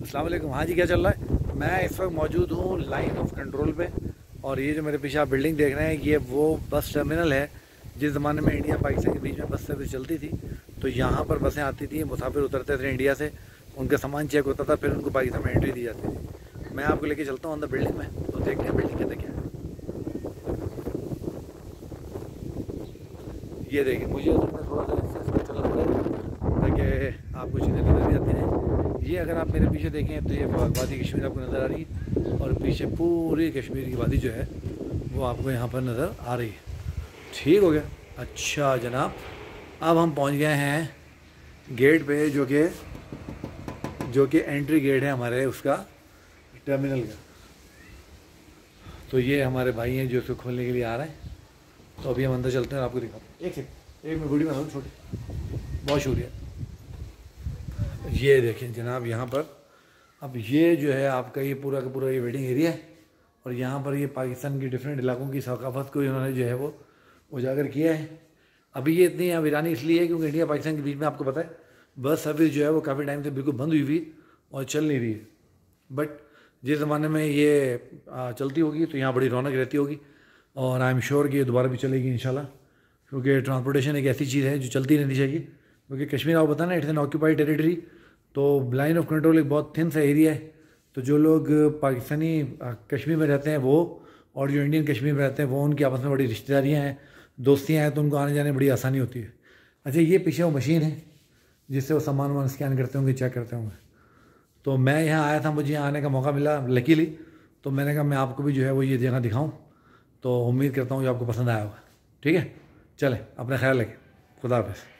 वालेकुम हाँ जी, क्या चल रहा है? मैं इस वक्त मौजूद हूँ लाइन ऑफ़ कंट्रोल पे और ये जो मेरे पीछे आप बिल्डिंग देख रहे हैं, ये वो बस टर्मिनल है। जिस ज़माने में इंडिया पाकिस्तान के बीच में बस सर्विस चलती थी तो यहाँ पर बसें आती थी, मुसाफिर उतरते थे इंडिया से, उनका सामान चेक होता था, फिर उनको पाकिस्तान में एंट्री दी जाती थी। मैं आपको लेके चलता हूँ अंदर बिल्डिंग में तो देखते हैं बिल्डिंग के क्या है। ये देखिए, मुझे थोड़ा सा चलना पड़ेगा, ताकि आपको चीज़ें ये अगर आप मेरे पीछे देखें तो ये वादी कश्मीर आपको नज़र आ रही है और पीछे पूरी कश्मीर की वादी जो है, वो आपको यहाँ पर नज़र आ रही है। ठीक हो गया? अच्छा जनाब, अब हम पहुँच गए हैं गेट पे जो कि जो कि एंट्री गेट है हमारे उसका टर्मिनल का। तो ये हमारे भाई हैं जो इसको खोलने के लिए आ रहे हैं। तो अभी हम अंदर चलते हैं आपको दिखाते हैं। एक सेकंड एक मिनट वीडियो में छोटी। बहुत शुक्रिया। ये देखें जनाब यहाँ पर। अब ये जो है आपका ये पूरा का पूरा ये वेडिंग एरिया है और यहाँ पर ये पाकिस्तान के डिफरेंट इलाकों की सकाफत को इन्होंने जो है वो उजागर किया है। अभी ये इतनी यहाँ वीरानी इसलिए है क्योंकि इंडिया पाकिस्तान के बीच में आपको पता है, बस सर्विस जो है वो काफ़ी टाइम से बिल्कुल बंद हुई हुई और चल नहीं रही है। बट जिस ज़माने में ये चलती होगी तो यहाँ बड़ी रौनक रहती होगी और आई एम श्योर कि ये दोबारा भी चलेगी इन क्योंकि ट्रांसपोर्टेशन एक ऐसी चीज़ है जो चलती रहनी चाहिए क्योंकि कश्मीर आपको बताना इट्स एन ऑक्यूपाइड टेरिटरी तो लाइन ऑफ़ कंट्रोल एक बहुत थिन सा एरिया है। तो जो लोग पाकिस्तानी कश्मीर में रहते हैं वो और जो इंडियन कश्मीर में रहते हैं वो, उनकी आपस में बड़ी रिश्तेदारियाँ हैं, दोस्तियाँ हैं तो उनको आने जाने में बड़ी आसानी होती है। अच्छा ये पीछे वो मशीन है, जिससे वो सामान वामान स्कैन करते होंगे चेक करते होंगे। तो मैं यहाँ आया था, मुझे यहाँ आने का मौका मिला लकीली तो मैंने कहा, मैं आपको भी जो है वो ये जगह दिखाऊँ। तो उम्मीद करता हूँ जो आपको पसंद आया होगा। ठीक है? चले, अपना ख्याल रखें। खुदा हाफ़